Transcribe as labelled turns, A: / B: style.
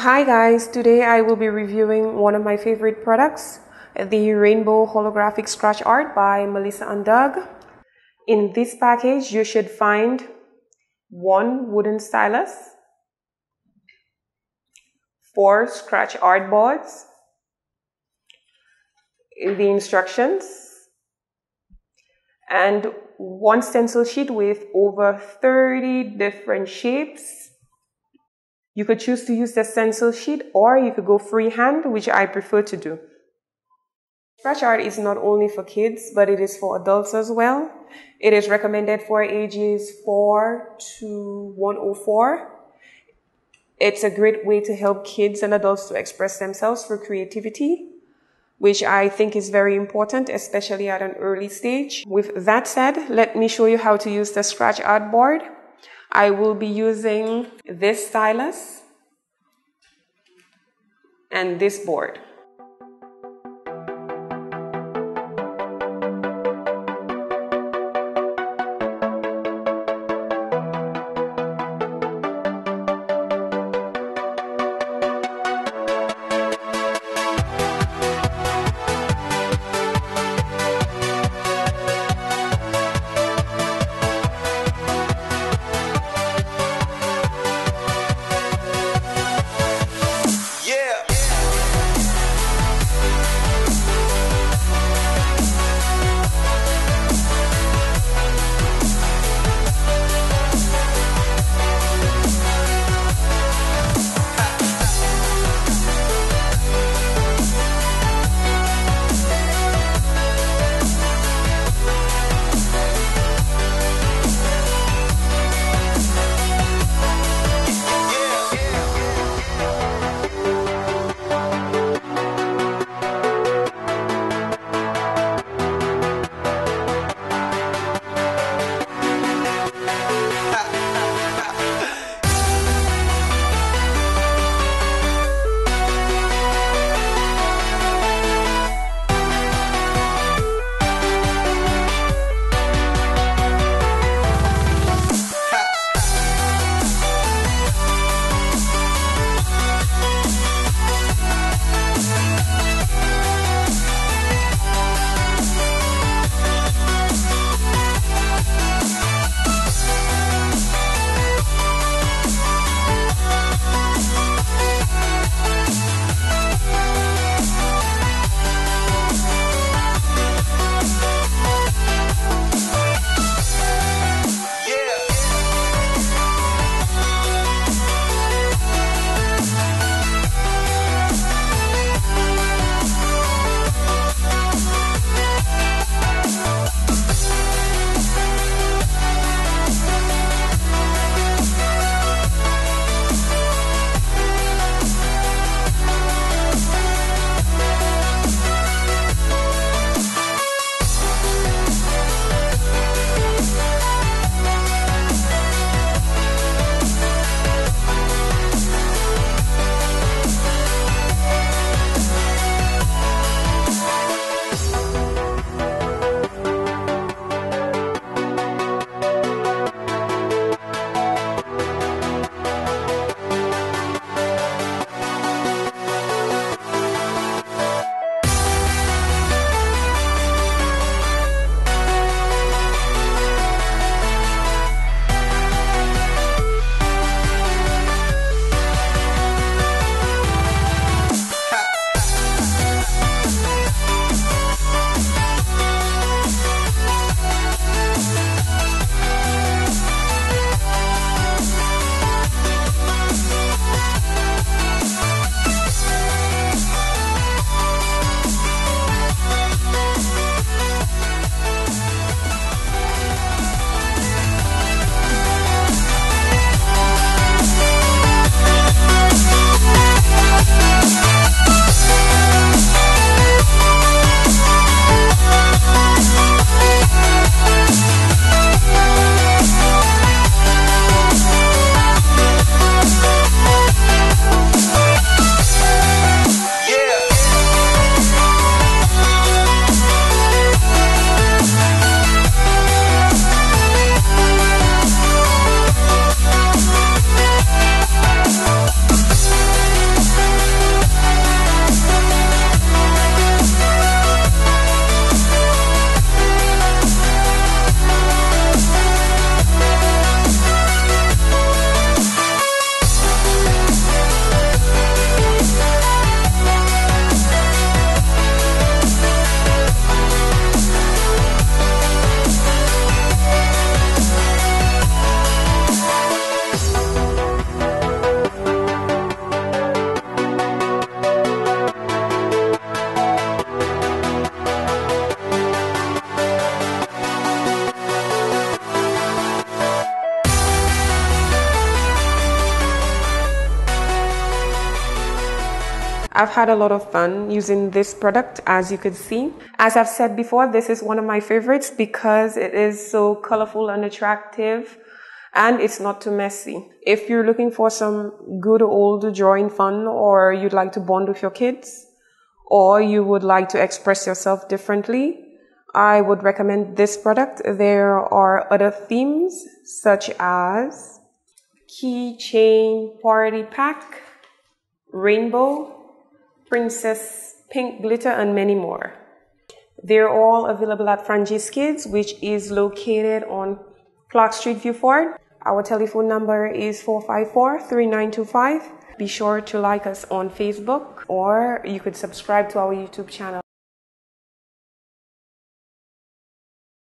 A: Hi guys, today I will be reviewing one of my favorite products, the Rainbow Holographic Scratch Art by Melissa and Doug. In this package, you should find one wooden stylus, four scratch art boards, the instructions, and one stencil sheet with over 30 different shapes. You could choose to use the stencil sheet or you could go freehand, which I prefer to do. Scratch art is not only for kids, but it is for adults as well. It is recommended for ages 4 to 104. It's a great way to help kids and adults to express themselves through creativity which I think is very important, especially at an early stage. With that said, let me show you how to use the Scratch Art board. I will be using this stylus and this board. I've had a lot of fun using this product as you could see. As I've said before, this is one of my favorites because it is so colorful and attractive and it's not too messy. If you're looking for some good old drawing fun or you'd like to bond with your kids or you would like to express yourself differently, I would recommend this product. There are other themes such as keychain party pack, rainbow, princess pink glitter, and many more. They're all available at Frangies Kids, which is located on Clarke Street, Vieux Fort. Our telephone number is 454-3925. Be sure to like us on Facebook or you could subscribe to our YouTube channel.